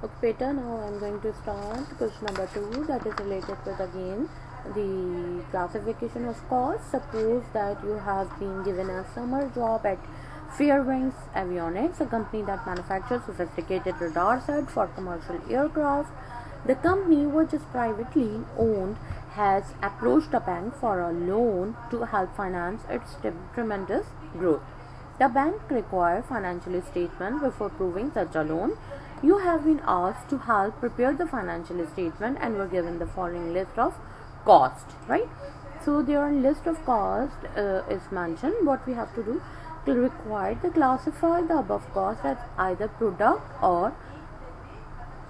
okay Peter now I'm going to start question number two that is related with again the classification of cost suppose that you have been given a summer job at Fairbanks Avionics a company that manufactures sophisticated radar set for commercial aircraft. The company which is privately owned has approached a bank for a loan to help finance its tremendous growth. The bank requires financial statement before proving such a loan you have been asked to help prepare the financial statement and were given the following list of cost, right? So there list of cost uh, is mentioned. What we have to do to require to classify the above cost as either product or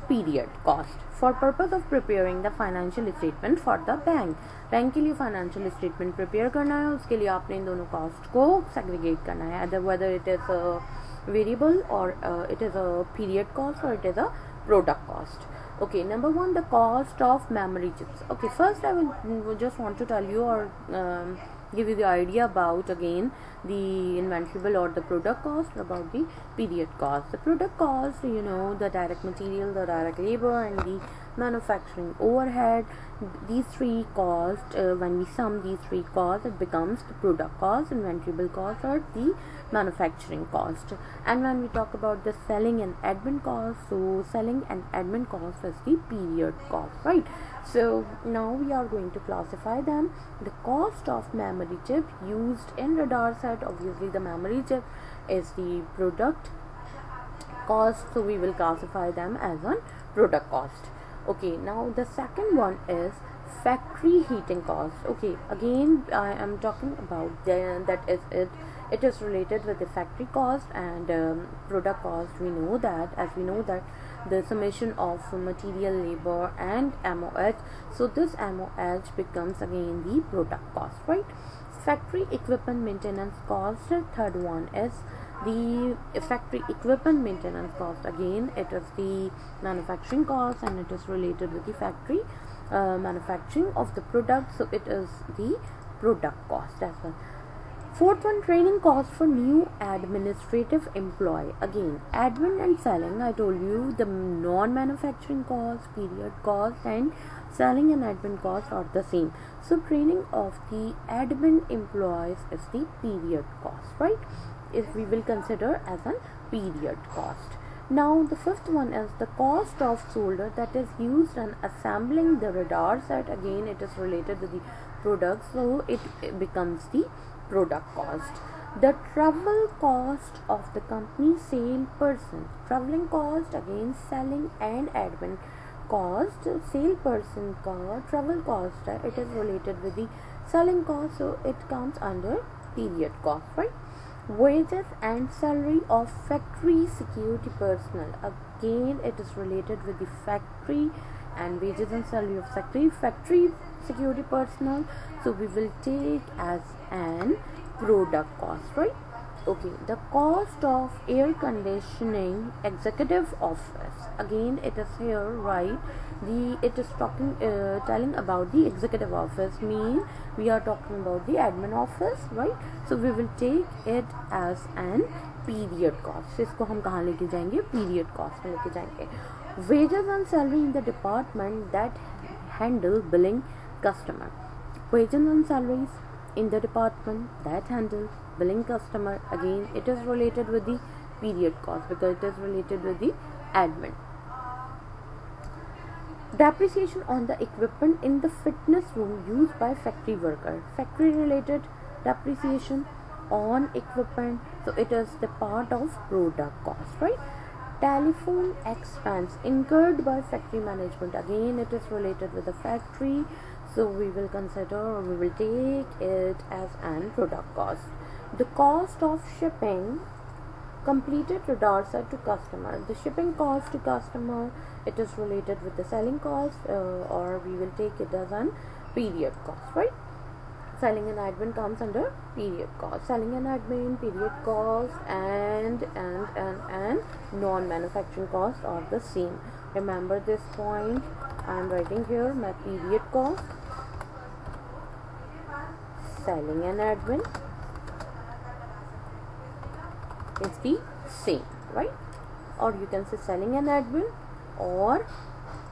period cost for purpose of preparing the financial statement for the bank bank के लिए financial statement prepare करना है उसके लिए आपने इन दोनों cost को segregate करना है other whether it is variable or uh, it is a period cost or it is a product cost. Okay number one the cost of memory chips. Okay first i will mm, just want to tell you or um, give you the idea about again the inventory or the product cost about the period cost. The product cost you know the direct material the direct labor and the manufacturing overhead these three costs uh, when we sum these three costs it becomes the product cost inventory cost or the manufacturing cost. And when we talk about the selling and admin cost so selling and admin cost is the period cost right? So now we are going to classify them. The cost of memory chip used in radar set. Obviously the memory chip is the product cost so we will classify them as on product cost. Okay now the second one is factory heating cost. Okay again i am talking about the, that is it. It is related with the factory cost and um, product cost. We know that as we know that the summation of material labor and MOH so this MOH becomes again the product cost right? Factory equipment maintenance cost third one is the factory equipment maintenance cost. Again it is the manufacturing cost and it is related with the factory uh, manufacturing of the product. So it is the product cost as well Fourth one, training cost for new administrative employee. Again, admin and selling. I told you the non-manufacturing cost, period cost, and selling and admin cost are the same. So, training of the admin employees is the period cost, right? If we will consider as a period cost. Now, the fifth one is the cost of solder that is used in assembling the radar set. Again, it is related to the product, so it becomes the product cost. The travel cost of the company sale person traveling cost again selling and admin cost sale person cost travel cost uh, it is related with the selling cost so it comes under period cost right? Wages and salary of factory security personnel again it is related with the factory and wages and salary of factory factory security personnel. So we will take as an product cost right? Okay the cost of air conditioning executive office. Again it is here right? The it is talking uh, telling about the executive office mean we are talking about the admin office right? So we will take it as an period cost, इसको हम कहाँ लेके जाएँगे? Period cost में लेके जाएँगे। Wages and salary in the department that handle billing customer wages and salaries in the department that handle billing customer again it is related with the period cost because it is related with the admin depreciation on the equipment in the fitness room use by factory worker factory related depreciation on equipment so it is the part of product cost right? Telephone expense incurred by factory management. Again it is related with the factory so we will consider or we will take it as an product cost. The cost of shipping completed radar set to customer. The shipping cost to customer it is related with the selling cost uh, or we will take it as an period cost right selling and admin comes under period cost. Selling and admin period cost and and and and non-manufacturing cost are the same. Remember this point i am writing here my period cost. Selling and admin is the same right? Or you can say selling and admin or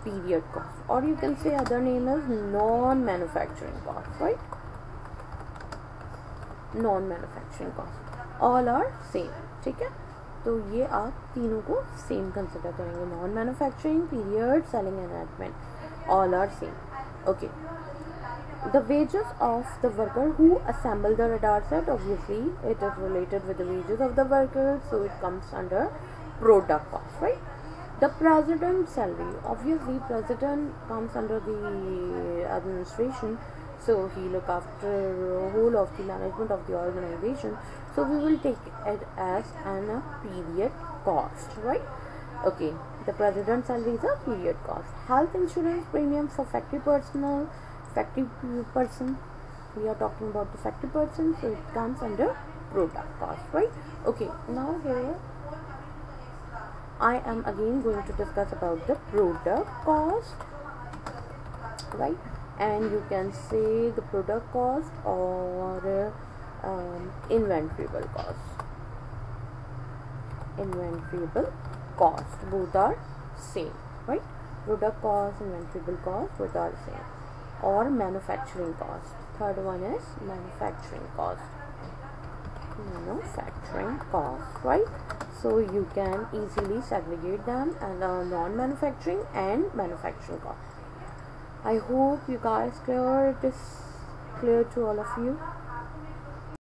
period cost. Or you can say other name is non-manufacturing cost right non manufacturing cost all are same ठीक है? तो ये आप तीनों को same consider करेंगे. Non manufacturing period selling entertainment all are same okay the wages of the worker who assemble the radar set obviously it is related with the wages of the worker so it comes under product cost right the president salary obviously president comes under the administration so he look after whole of the management of the organization. So we will take it as an a period cost right? Okay the president salary is a period cost. Health insurance premiums for factory personnel factory person we are talking about the factory person so it comes under product cost right? Okay now here I am again going to discuss about the product cost right and you can see the product cost or um, inventoriable cost inventoriable cost both are same right product cost inventoriable cost both are same or manufacturing cost. Third one is manufacturing cost. Manufacturing cost, right? So you can easily segregate them and uh, non-manufacturing and manufacturing cost. I hope you guys clear it is clear to all of you.